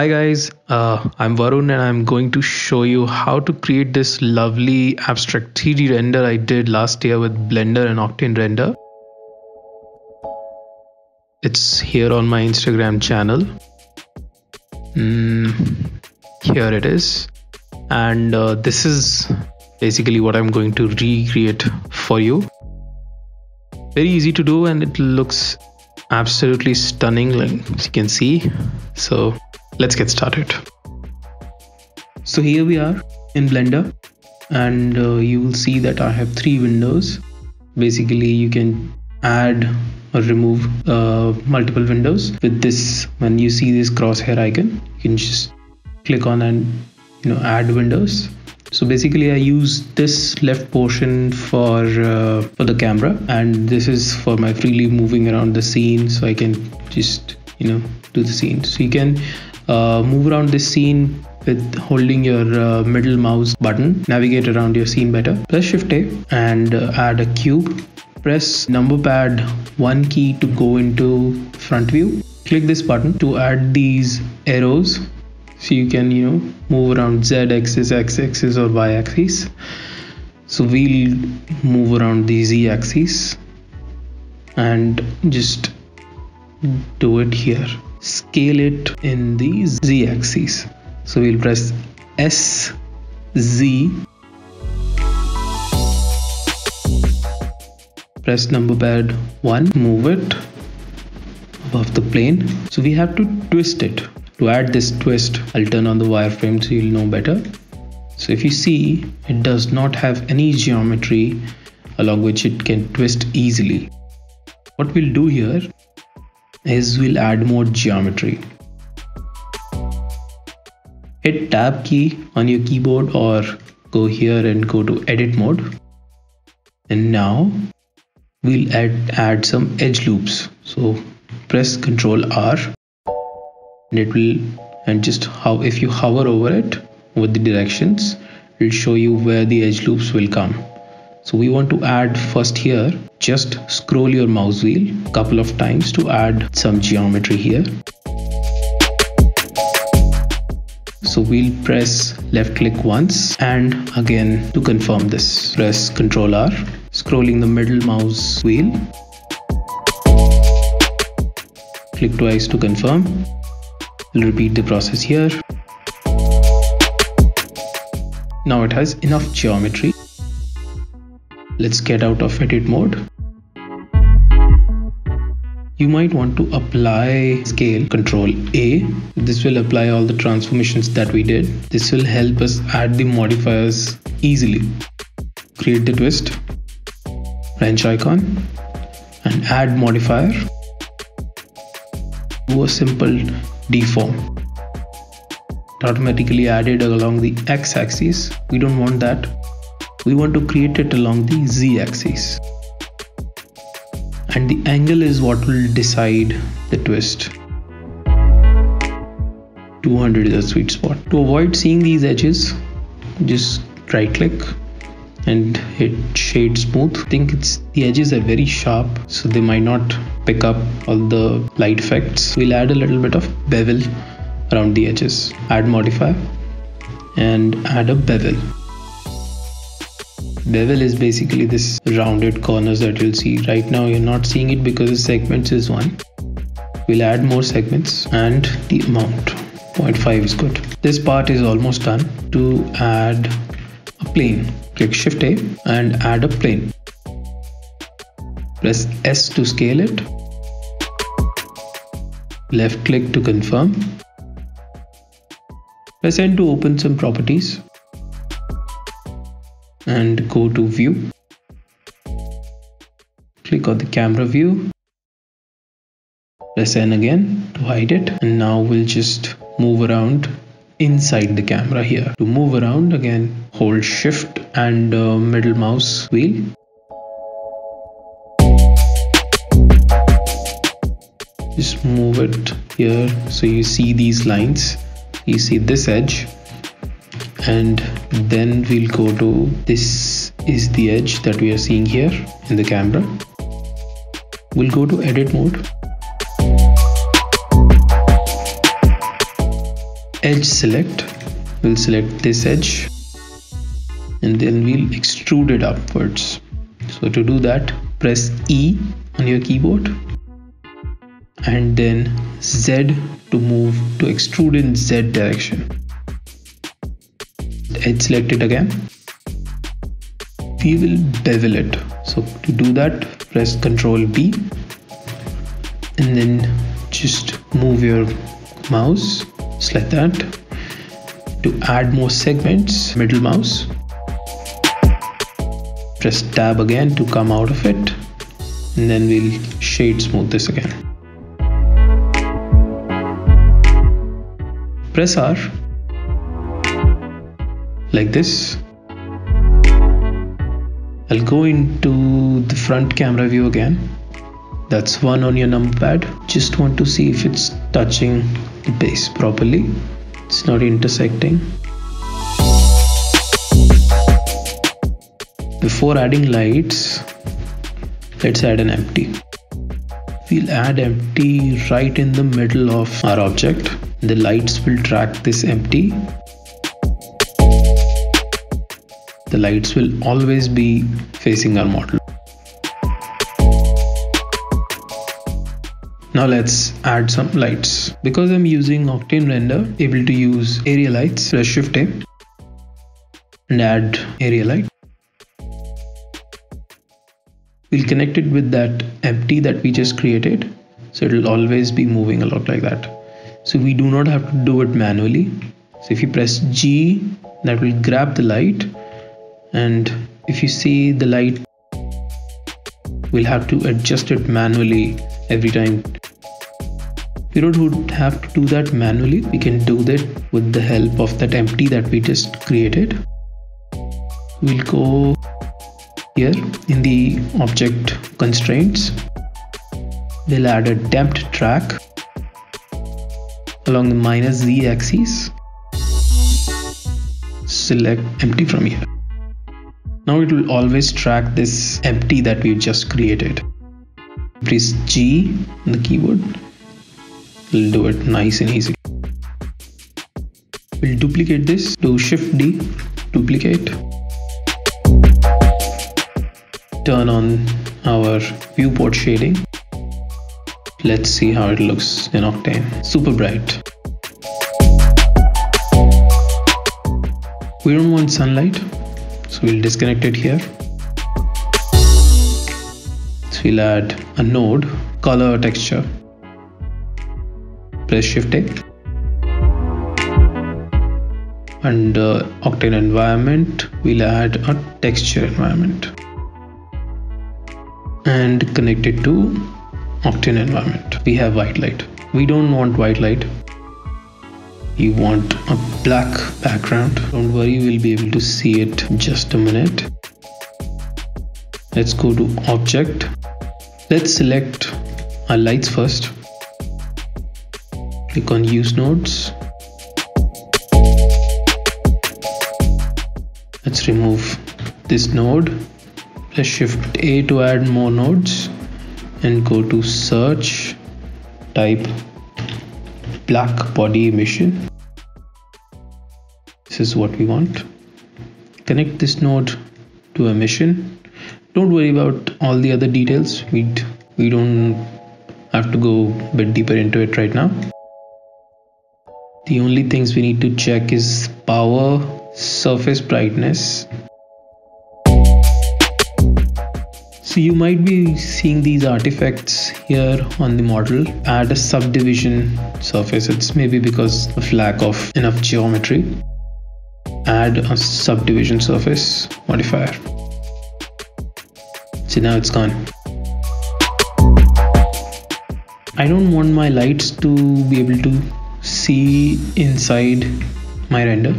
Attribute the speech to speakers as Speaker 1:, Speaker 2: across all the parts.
Speaker 1: Hi guys, uh, I'm Varun and I'm going to show you how to create this lovely abstract 3D render I did last year with Blender and Octane Render. It's here on my Instagram channel. Mm, here it is. And uh, this is basically what I'm going to recreate for you. Very easy to do and it looks absolutely stunning like you can see. So let's get started. So here we are in blender and uh, you will see that i have three windows. Basically you can add or remove uh, multiple windows. With this when you see this crosshair icon you can just click on and you know add windows. So basically i use this left portion for uh, for the camera and this is for my freely moving around the scene so i can just you know do the scene. So you can uh, move around this scene with holding your uh, middle mouse button. Navigate around your scene better. Press shift a and uh, add a cube. Press number pad one key to go into front view. Click this button to add these arrows. So you can you know move around z axis x axis or y axis. So we'll move around the z axis and just do it here scale it in the z axis. So we'll press S Z. Press number pad 1 move it above the plane. So we have to twist it. To add this twist I'll turn on the wireframe so you'll know better. So if you see it does not have any geometry along which it can twist easily. What we'll do here is we'll add more geometry. Hit tab key on your keyboard or go here and go to edit mode. And now we'll add, add some edge loops. So press Ctrl R and it will and just how if you hover over it with the directions it will show you where the edge loops will come so we want to add first here just scroll your mouse wheel a couple of times to add some geometry here. So we'll press left click once and again to confirm this press ctrl r scrolling the middle mouse wheel. Click twice to confirm. We'll repeat the process here. Now it has enough geometry let's get out of edit mode. You might want to apply scale control a. This will apply all the transformations that we did. This will help us add the modifiers easily. Create the twist wrench icon and add modifier. Do a simple deform. Automatically added along the x-axis. We don't want that we want to create it along the z-axis and the angle is what will decide the twist. 200 is a sweet spot. To avoid seeing these edges just right click and hit shade smooth. I think it's the edges are very sharp so they might not pick up all the light effects. We'll add a little bit of bevel around the edges. Add modifier and add a bevel bevel is basically this rounded corners that you'll see. Right now you're not seeing it because the segments is one. We'll add more segments and the amount. 0.5 is good. This part is almost done. To add a plane click shift a and add a plane. Press s to scale it. Left click to confirm. Press n to open some properties and go to view. Click on the camera view. Press n again to hide it. And now we'll just move around inside the camera here. To move around again hold shift and uh, middle mouse wheel. Just move it here so you see these lines. You see this edge and then we'll go to this is the edge that we are seeing here in the camera. We'll go to edit mode. Edge select. We'll select this edge. And then we'll extrude it upwards. So to do that press E on your keyboard. And then Z to move to extrude in Z direction edge it again. We will bevel it. So to do that press ctrl B. And then just move your mouse just like that to add more segments middle mouse. Press tab again to come out of it. And then we'll shade smooth this again. Press R like this. I'll go into the front camera view again. That's one on your numpad just want to see if it's touching the base properly. It's not intersecting. Before adding lights let's add an empty. We'll add empty right in the middle of our object. The lights will track this empty the lights will always be facing our model. Now let's add some lights. Because I'm using Octane Render, able to use area lights, press Shift A and add area light. We'll connect it with that empty that we just created. So it'll always be moving a lot like that. So we do not have to do it manually. So if you press G, that will grab the light and if you see the light we'll have to adjust it manually every time. We don't have to do that manually. We can do that with the help of that empty that we just created. We'll go here in the object constraints. We'll add a damped track along the minus z axis. Select empty from here now it will always track this empty that we just created. Press G on the keyboard. We'll do it nice and easy. We'll duplicate this. Do shift D duplicate. Turn on our viewport shading. Let's see how it looks in Octane. Super bright. We don't want sunlight so we'll disconnect it here. So we'll add a node color texture. Press shift A. Under uh, octane environment we'll add a texture environment. And connect it to octane environment. We have white light. We don't want white light you want a black background. Don't worry we'll be able to see it just a minute. Let's go to object. Let's select our lights first. Click on use nodes. Let's remove this node. Let's shift a to add more nodes and go to search type black body emission this is what we want connect this node to emission don't worry about all the other details we we don't have to go a bit deeper into it right now the only things we need to check is power surface brightness so you might be seeing these artifacts here on the model. Add a subdivision surface. It's maybe because of lack of enough geometry. Add a subdivision surface modifier. See now it's gone. I don't want my lights to be able to see inside my render.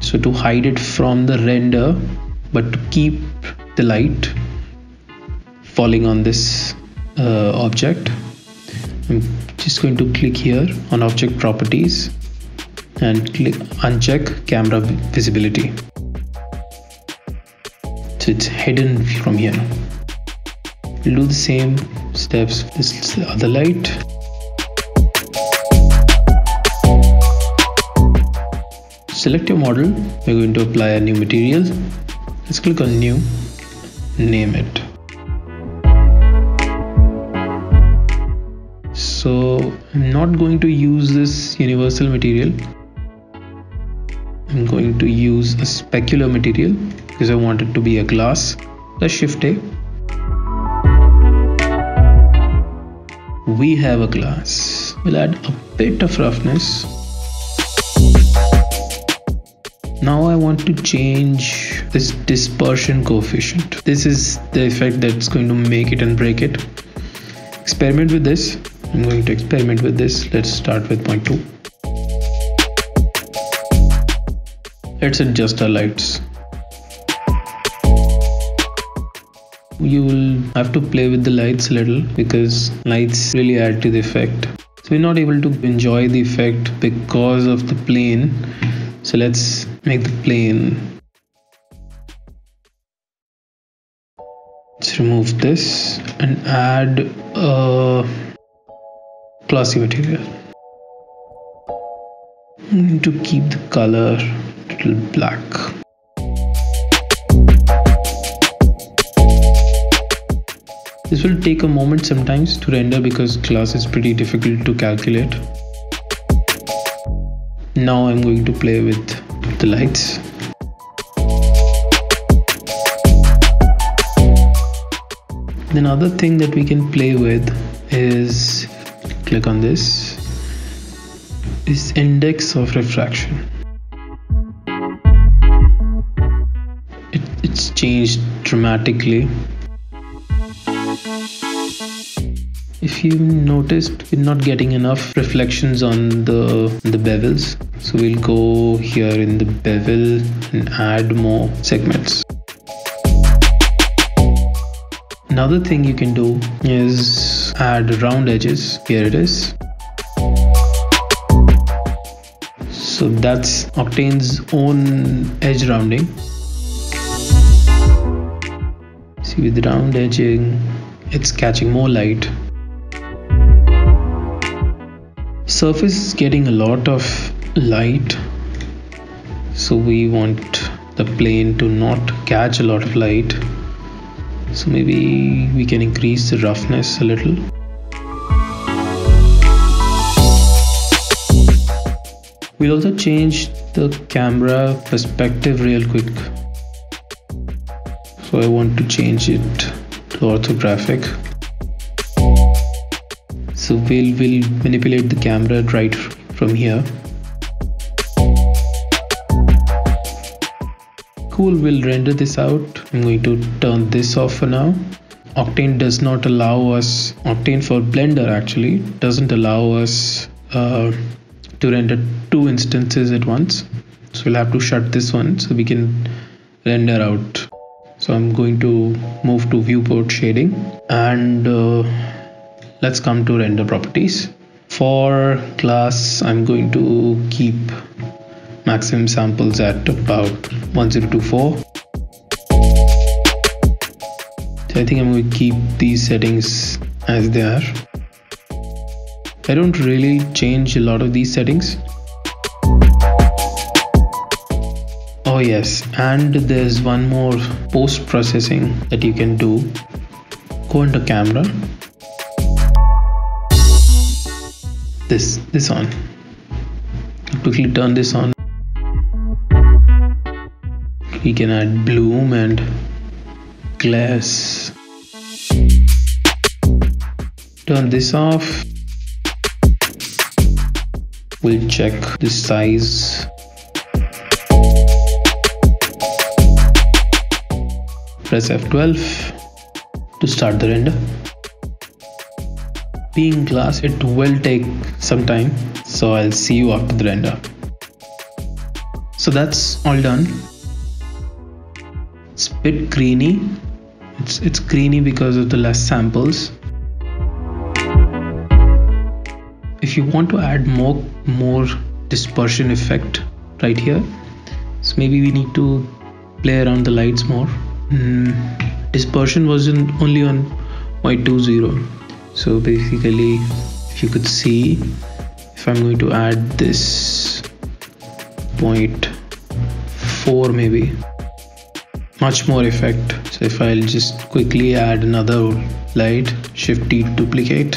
Speaker 1: So to hide it from the render but to keep the light falling on this uh, object I'm just going to click here on object properties and click uncheck camera visibility. So it's hidden from here. We'll do the same steps this other light. Select your model. We're going to apply a new material. Let's click on new. Name it. So I'm not going to use this universal material I'm going to use a specular material because I want it to be a glass. Let's shift A. We have a glass. We'll add a bit of roughness. Now I want to change this dispersion coefficient. This is the effect that's going to make it and break it. Experiment with this. I'm going to experiment with this. Let's start with 0.2 let's adjust our lights. You will have to play with the lights a little because lights really add to the effect. So we're not able to enjoy the effect because of the plane. So let's make the plane. Let's remove this and add a glossy material. To keep the color little black. This will take a moment sometimes to render because glass is pretty difficult to calculate. Now I'm going to play with the lights. Another thing that we can play with is click on this is index of refraction changed dramatically. If you noticed we're not getting enough reflections on the the bevels. So we'll go here in the bevel and add more segments. Another thing you can do is add round edges. Here it is. So that's octane's own edge rounding with round edging it's catching more light. Surface is getting a lot of light so we want the plane to not catch a lot of light. So maybe we can increase the roughness a little. We'll also change the camera perspective real quick so I want to change it to orthographic. So we'll we'll manipulate the camera right from here. Cool we'll render this out. I'm going to turn this off for now. Octane does not allow us octane for blender actually doesn't allow us uh, to render two instances at once. So we'll have to shut this one so we can render out so i'm going to move to viewport shading. And uh, let's come to render properties. For class I'm going to keep maximum samples at about 1024 so I think I'm going to keep these settings as they are. I don't really change a lot of these settings oh yes. And there's one more post processing that you can do. Go into camera. This this on. Quickly turn this on. We can add bloom and glare. Turn this off. We'll check the size press F12 to start the render. Being glass it will take some time so I'll see you after the render. So that's all done. It's a bit greeny. It's it's greeny because of the less samples. If you want to add more more dispersion effect right here so maybe we need to play around the lights more mm, dispersion wasn't only on y20 so basically if you could see if I'm going to add this point 4 maybe. Much more effect. So if I'll just quickly add another light shift D duplicate.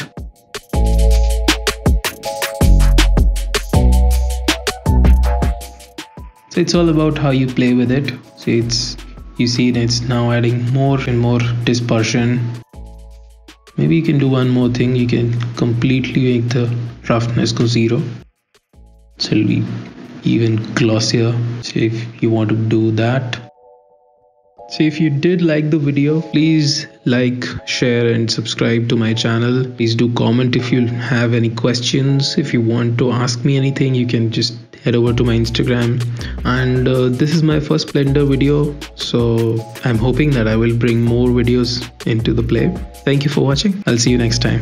Speaker 1: So it's all about how you play with it. So it's you see that it's now adding more and more dispersion. Maybe you can do one more thing. You can completely make the roughness go zero. So it'll be even glossier. So if you want to do that. So if you did like the video, please like, share and subscribe to my channel. Please do comment if you have any questions. If you want to ask me anything, you can just head over to my Instagram. And uh, this is my first Blender video. So I'm hoping that I will bring more videos into the play. Thank you for watching. I'll see you next time.